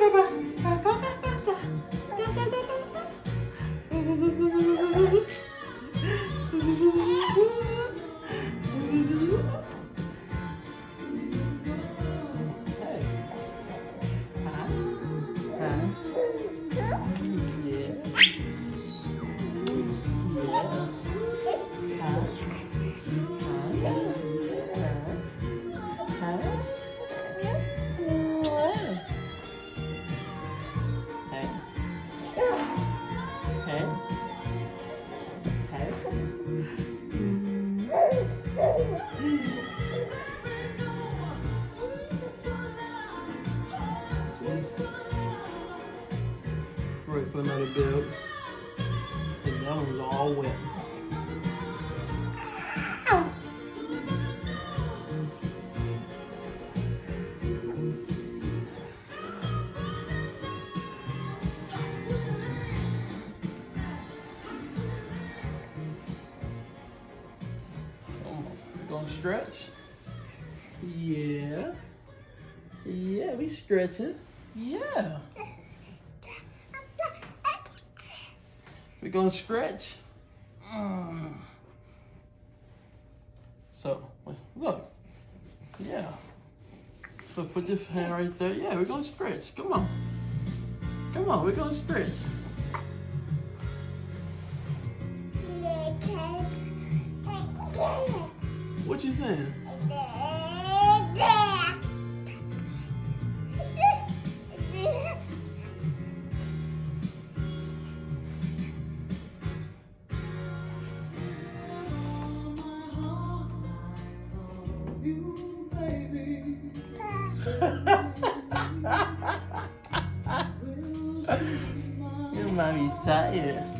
拜拜。Another build. And that one's all wet. Come on, gonna stretch? Yeah. Yeah, we stretching. Yeah. We gonna stretch. Mm. So, look. Yeah. So put this hand right there. Yeah, we're gonna stretch. Come on. Come on, we're gonna stretch. What you saying? Your mommy's tired.